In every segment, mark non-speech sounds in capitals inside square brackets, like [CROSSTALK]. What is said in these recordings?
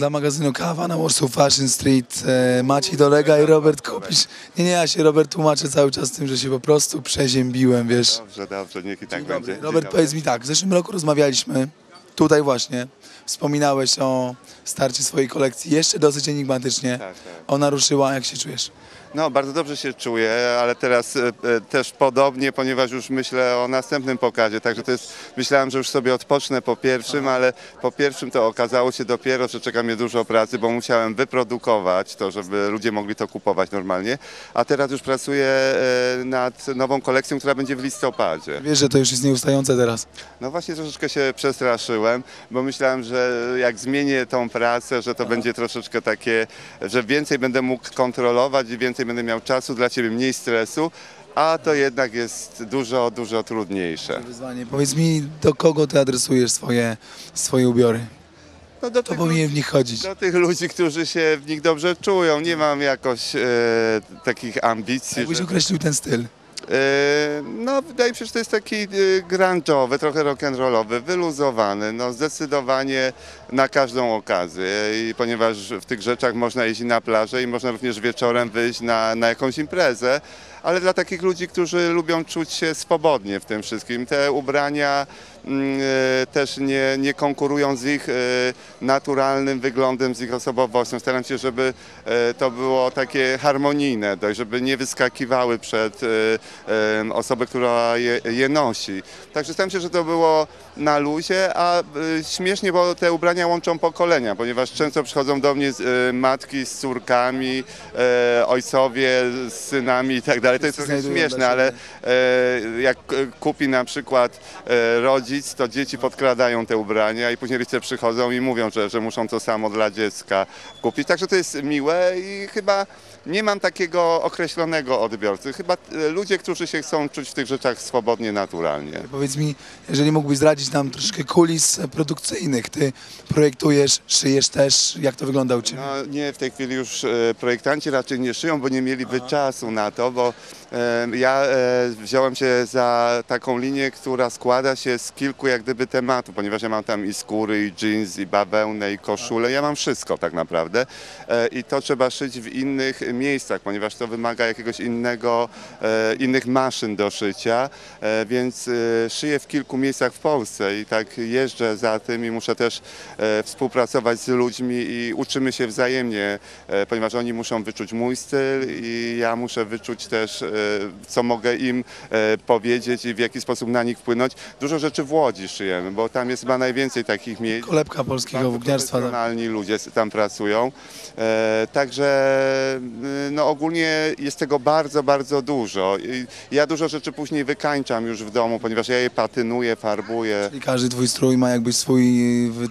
Dla magazynu Kawa na Warsaw Fashion Street e, Maciej Dolega i Robert Kupisz. Nie, nie, ja się Robert tłumaczę cały czas tym, że się po prostu przeziębiłem, wiesz. Dobrze, dobrze, niech i tak Dzień będzie. Dzień Robert, dobry. powiedz mi tak, w zeszłym roku rozmawialiśmy, tutaj właśnie, wspominałeś o starcie swojej kolekcji, jeszcze dosyć enigmatycznie. Tak, tak. Ona ruszyła, jak się czujesz? No, bardzo dobrze się czuję, ale teraz e, e, też podobnie, ponieważ już myślę o następnym pokazie, także to jest, myślałem, że już sobie odpocznę po pierwszym, ale po pierwszym to okazało się dopiero, że czeka mnie dużo pracy, bo musiałem wyprodukować to, żeby ludzie mogli to kupować normalnie, a teraz już pracuję e, nad nową kolekcją, która będzie w listopadzie. Wiesz, że to już jest nieustające teraz. No właśnie troszeczkę się przestraszyłem, bo myślałem, że jak zmienię tą pracę, że to będzie troszeczkę takie, że więcej będę mógł kontrolować i więcej będę miał czasu dla ciebie, mniej stresu, a to jednak jest dużo, dużo trudniejsze. Wyzwanie. Powiedz mi, do kogo ty adresujesz swoje, swoje ubiory? No do To tych, powinien w ludzi, nich chodzić. do tych ludzi, którzy się w nich dobrze czują. Nie mam jakoś e, takich ambicji. Jakbyś że- określił ten styl? E, No, wydaje mi się, że to jest taki e, grunge'owy, trochę rock'n'rollowy, wyluzowany, no zdecydowanie na każdą okazję, I ponieważ w tych rzeczach można i na plażę i można również wieczorem wyjść na, na jakąś imprezę, ale dla takich ludzi, którzy lubią czuć się swobodnie w tym wszystkim, te ubrania też nie, nie konkurują z ich e, naturalnym wyglądem, z ich osobowością. Staram się, żeby e, to było takie harmonijne, dość, żeby nie wyskakiwały przed e, e, osobę, która je, je nosi. Także staram się, że to było na luzie, a e, śmiesznie, bo te ubrania łączą pokolenia, ponieważ często przychodzą do mnie e, matki z córkami, e, ojcowie z synami i tak dalej. To jest trochę śmieszne, ale e, jak e, kupi na przykład e, to dzieci podkradają te ubrania i później rodzice przychodzą i mówią, że, że muszą to samo dla dziecka kupić. Także to jest miłe i chyba nie mam takiego określonego odbiorcy. Chyba e, ludzie, którzy się chcą czuć w tych rzeczach swobodnie, naturalnie. Powiedz mi, jeżeli mógłbyś zdradzić nam troszkę kulis produkcyjnych, ty projektujesz, szyjesz też, jak to wygląda u Ciebie? No nie, w tej chwili już e, projektanci raczej nie szyją, bo nie mieliby czasu na to, bo e, ja wziąłem się za taką linię, która składa się z kilku jak gdyby tematów, ponieważ ja mam tam i skóry, i jeans, i bawełnę, i koszulę, ja mam wszystko tak naprawdę. E, i to trzeba szyć w innych miejscach, ponieważ to wymaga jakiegoś innego, e, innych maszyn do szycia, e, więc szyję w kilku miejscach w Polsce i tak jeżdżę za tym i muszę też współpracować z ludźmi i uczymy się wzajemnie, ponieważ oni muszą wyczuć mój styl i ja muszę wyczuć też, co mogę im powiedzieć i w jaki sposób na nich wpłynąć. Dużo rzeczy w Łodzi szyjemy, bo tam jest chyba najwięcej takich miejsc. Kolebka polskiego włókniarstwa. profesjonalni ludzie tam pracują. E, także y, no ogólnie jest tego bardzo, bardzo dużo. I ja dużo rzeczy później wykańczam już w domu, ponieważ ja je patynuję, farbuję. I każdy twój strój ma jakby swój,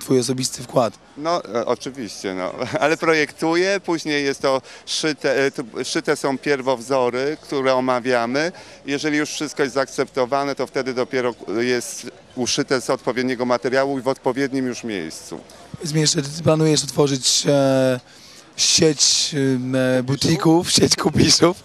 twój osobisty wkład. No e, oczywiście, no. [LAUGHS] ale projektuję, później jest to szyte, e, tu- szyte są pierwowzory, które omawiamy. Jeżeli już wszystko jest zaakceptowane, to wtedy dopiero jest uszyte z odpowiedniego materiału i w odpowiednim już miejscu. Planujesz otworzyć e, sieć e, butików, [LAUGHS] sieć kupiszów?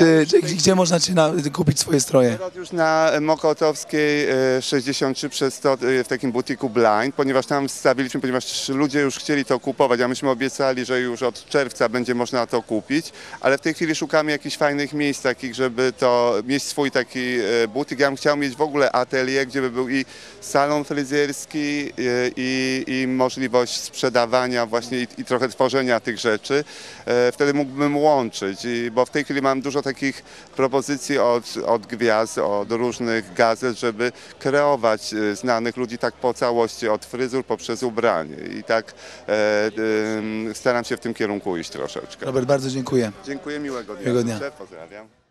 E, ja Czy, gdzie można ci na, kupić swoje stroje? Teraz już na Mokotowskiej e, 63 przez 100 e, w takim butiku Blind, ponieważ tam wstawiliśmy, ponieważ ludzie już chcieli to kupować, a myśmy obiecali, że już od czerwca będzie można to kupić, ale w tej chwili szukamy jakichś fajnych miejsc takich, żeby to mieć swój taki e, butik. Ja bym chciał mieć w ogóle atelier, gdzie by był i salon fryzjerski e, i, i możliwość sprzedawania właśnie i, i trochę tworzenia tych rzeczy. E, Wtedy mógłbym łączyć, bo w tej chwili mam dużo takich propozycji od, od gwiazd, od różnych gazet, żeby kreować e, znanych ludzi tak po całości, od fryzur poprzez ubranie. I tak e, staram się w tym kierunku iść troszeczkę. Robert, bardzo dziękuję. Dziękuję, miłego dnia. Miłego dnia. Pozdrawiam.